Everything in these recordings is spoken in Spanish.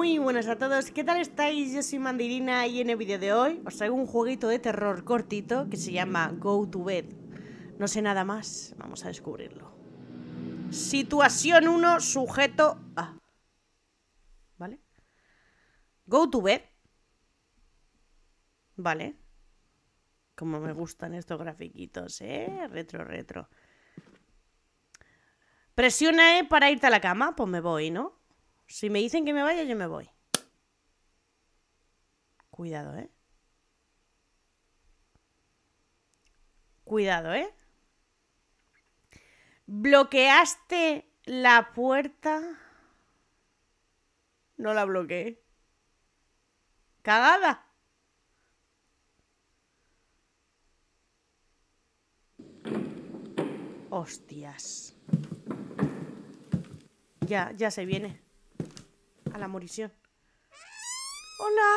Muy buenas a todos, ¿qué tal estáis? Yo soy Mandirina y en el vídeo de hoy os traigo un jueguito de terror cortito que se llama Go to Bed. No sé nada más, vamos a descubrirlo. Situación 1, sujeto A. ¿Vale? Go to Bed. Vale. Como me gustan estos grafiquitos, ¿eh? Retro, retro. Presiona E para irte a la cama, pues me voy, ¿no? Si me dicen que me vaya, yo me voy. Cuidado, ¿eh? Cuidado, ¿eh? ¿Bloqueaste la puerta? No la bloqueé. ¿Cagada? Hostias. Ya, ya se viene. A la morición. ¡Hola!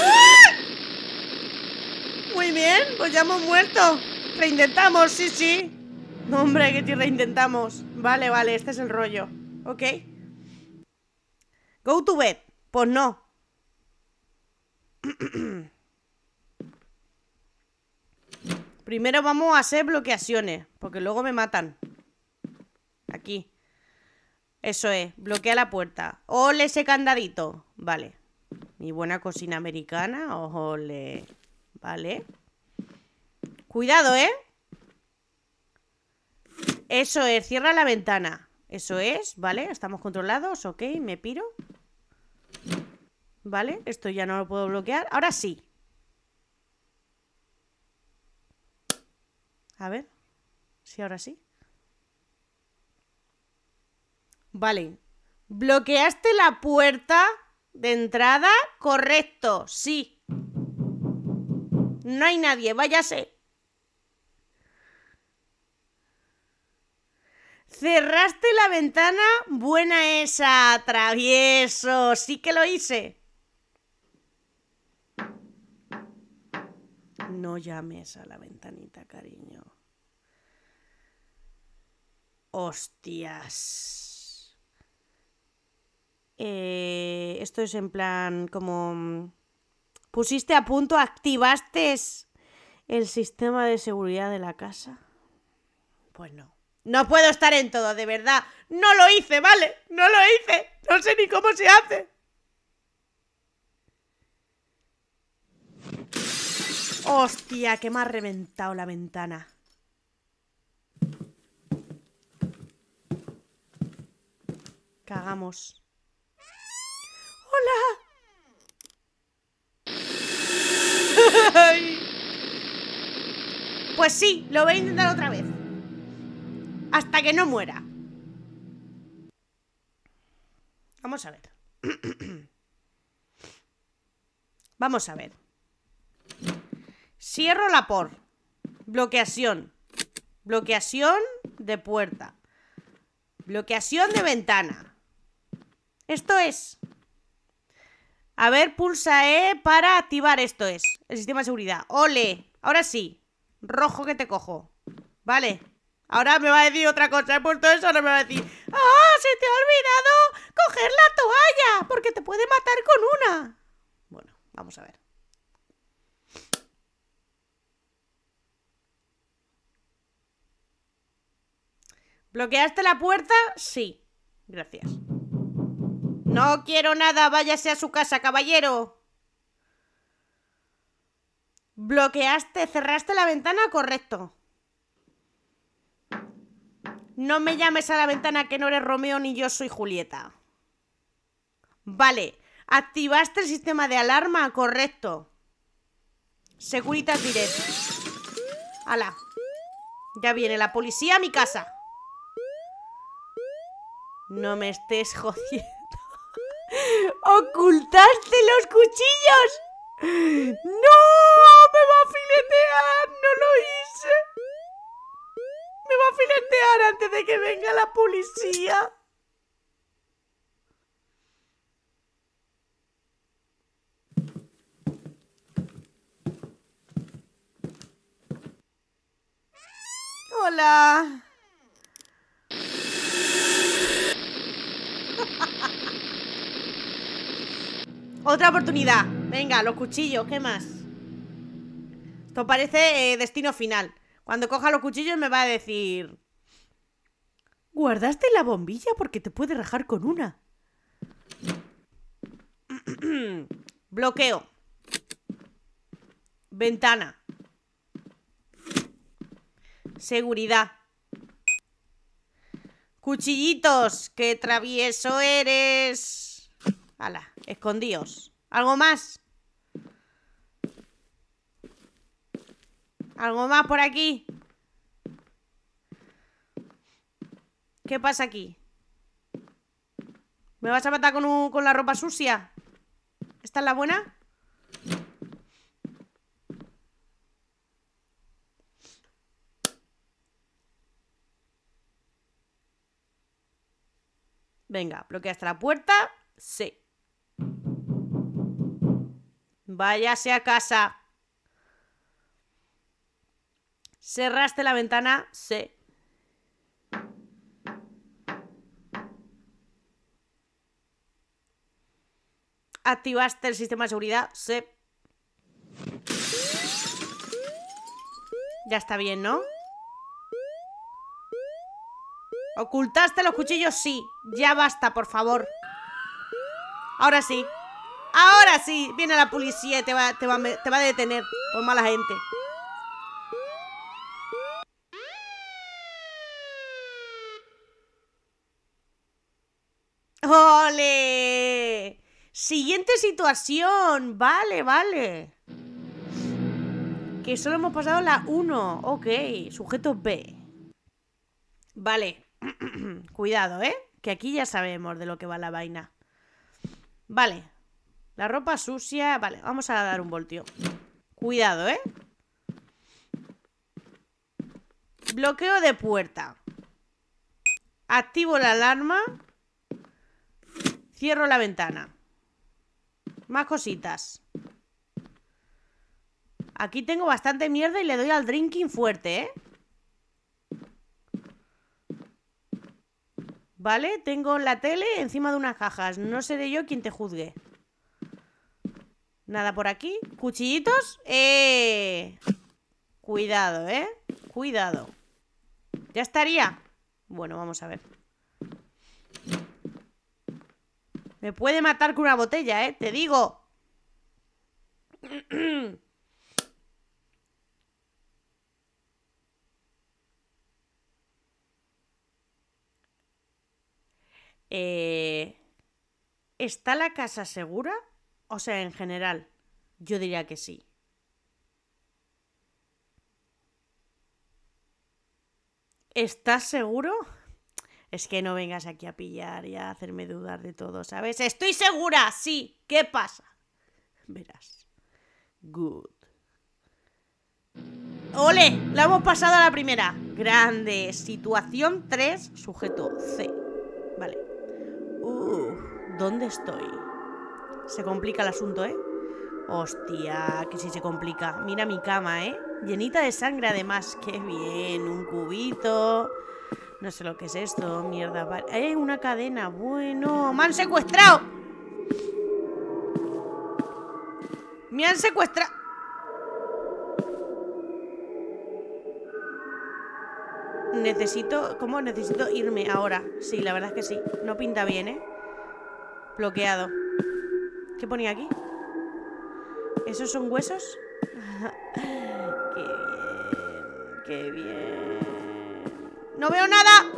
¡Ah! Muy bien, pues ya hemos muerto. Reintentamos, sí, sí. No, hombre, que te reintentamos. Vale, vale, este es el rollo. Ok. Go to bed. Pues no. Primero vamos a hacer bloqueaciones, porque luego me matan. Eso es, bloquea la puerta. Ole ese candadito. Vale. Mi buena cocina americana. Ole. Vale. Cuidado, ¿eh? Eso es, cierra la ventana. Eso es, vale, estamos controlados, ok, me piro. Vale, esto ya no lo puedo bloquear. Ahora sí. A ver. Sí, ahora sí. Vale. ¿Bloqueaste la puerta de entrada? Correcto, sí. No hay nadie, váyase. ¿Cerraste la ventana? Buena esa, travieso. Sí que lo hice. No llames a la ventanita, cariño. Hostias. Eh, esto es en plan como... Pusiste a punto, activaste el sistema de seguridad de la casa. Pues no. No puedo estar en todo, de verdad. No lo hice, ¿vale? No lo hice. No sé ni cómo se hace. Hostia, que me ha reventado la ventana. Cagamos. ¡Hola! Pues sí, lo voy a intentar otra vez. Hasta que no muera. Vamos a ver. Vamos a ver. Cierro la por. Bloqueación. Bloqueación de puerta. Bloqueación de ventana. Esto es. A ver, pulsa E para activar esto es. El sistema de seguridad. ¡Ole! Ahora sí. Rojo que te cojo. Vale. Ahora me va a decir otra cosa. He puesto eso, ahora me va a decir. ¡Ah! Se te ha olvidado coger la toalla. Porque te puede matar con una. Bueno, vamos a ver. ¿Bloqueaste la puerta? Sí. Gracias. No quiero nada, váyase a su casa, caballero. ¿Bloqueaste, cerraste la ventana? Correcto. No me llames a la ventana que no eres Romeo ni yo soy Julieta. Vale. ¿Activaste el sistema de alarma? Correcto. Securitas Direct. Ala. Ya viene la policía a mi casa. No me estés jodiendo. ¡Ocultaste los cuchillos! ¡No! de que venga la policía. Hola. Otra oportunidad. Venga, los cuchillos, ¿qué más? Esto parece eh, destino final. Cuando coja los cuchillos me va a decir... Guardaste la bombilla porque te puede rajar con una. Bloqueo. Ventana. Seguridad. Cuchillitos, qué travieso eres. Hala, escondíos. ¿Algo más? ¿Algo más por aquí? ¿Qué pasa aquí? ¿Me vas a matar con, con la ropa sucia? ¿Esta es la buena? Venga, bloqueaste la puerta. Sí. Váyase a casa. ¿Cerraste la ventana? Sí. ¿Activaste el sistema de seguridad? Sí. Ya está bien, ¿no? ¿Ocultaste los cuchillos? Sí. Ya basta, por favor. Ahora sí. Ahora sí. Viene la policía y te va, te va, te va a detener por mala gente. ¡Ole! Siguiente situación. Vale, vale. Que solo hemos pasado la 1. Ok. Sujeto B. Vale. Cuidado, ¿eh? Que aquí ya sabemos de lo que va la vaina. Vale. La ropa sucia. Vale, vamos a dar un voltio. Cuidado, ¿eh? Bloqueo de puerta. Activo la alarma. Cierro la ventana. Más cositas. Aquí tengo bastante mierda y le doy al drinking fuerte, ¿eh? ¿Vale? Tengo la tele encima de unas cajas. No seré yo quien te juzgue. Nada por aquí. ¿Cuchillitos? ¡Eh! Cuidado, ¿eh? Cuidado. ¿Ya estaría? Bueno, vamos a ver. Me puede matar con una botella, ¿eh? Te digo. Eh, ¿Está la casa segura? O sea, en general, yo diría que sí. ¿Estás seguro? Es que no vengas aquí a pillar y a hacerme dudar de todo, ¿sabes? Estoy segura, sí. ¿Qué pasa? Verás. Good. ¡Ole! La hemos pasado a la primera. Grande. Situación 3, sujeto C. Vale. Uh, ¿dónde estoy? Se complica el asunto, ¿eh? Hostia, que sí se complica. Mira mi cama, ¿eh? Llenita de sangre además. Qué bien. Un cubito. No sé lo que es esto, mierda. Hay una cadena. Bueno, me han secuestrado. Me han secuestrado. Necesito... ¿Cómo? Necesito irme ahora. Sí, la verdad es que sí. No pinta bien, ¿eh? Bloqueado. ¿Qué ponía aquí? ¿Esos son huesos? qué bien. Qué bien. ¡No veo nada!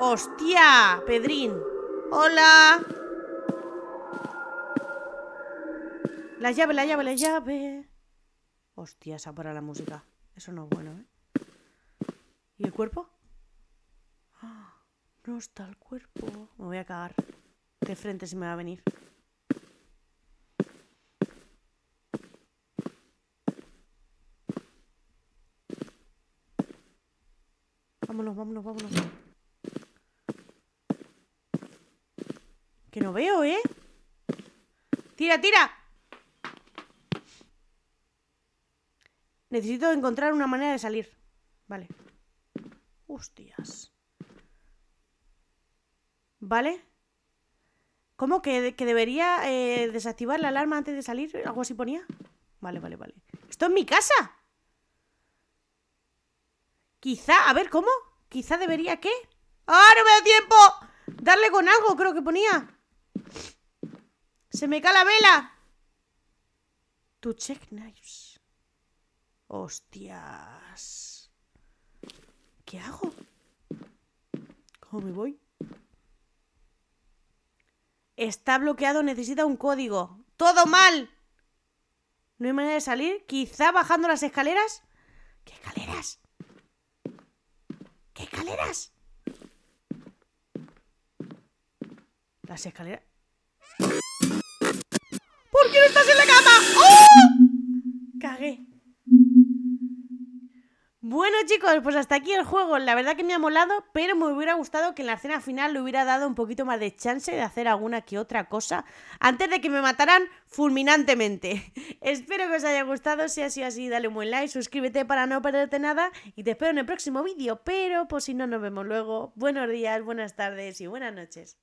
¡Hostia! Pedrín. ¡Hola! La llave, la llave, la llave. Hostia, se para la música. Eso no es bueno, ¿eh? ¿Y el cuerpo? no está el cuerpo. Me voy a cagar. De frente se me va a venir. Vámonos, vámonos, vámonos. Que no veo, ¿eh? ¡Tira, tira! Necesito encontrar una manera de salir. Vale. Hostias. ¿Vale? ¿Cómo? ¿Que, que debería eh, desactivar la alarma antes de salir? ¿Algo así ponía? Vale, vale, vale. ¡Esto es mi casa! Quizá, a ver, ¿cómo? Quizá debería, ¿qué? ¡Ah, no me da tiempo! Darle con algo, creo que ponía. Se me cae la vela. To check knives. Hostias. ¿Qué hago? ¿Cómo me voy? Está bloqueado, necesita un código. ¡Todo mal! ¿No hay manera de salir? ¿Quizá bajando las escaleras? ¿Qué escaleras? ¿Qué escaleras? Las escaleras... ¿Por qué no estás en la cama? ¡Oh! Cagué. Bueno chicos, pues hasta aquí el juego. La verdad que me ha molado, pero me hubiera gustado que en la escena final le hubiera dado un poquito más de chance de hacer alguna que otra cosa antes de que me mataran fulminantemente. Espero que os haya gustado, si así así, dale un buen like, suscríbete para no perderte nada y te espero en el próximo vídeo. Pero pues si no nos vemos luego, buenos días, buenas tardes y buenas noches.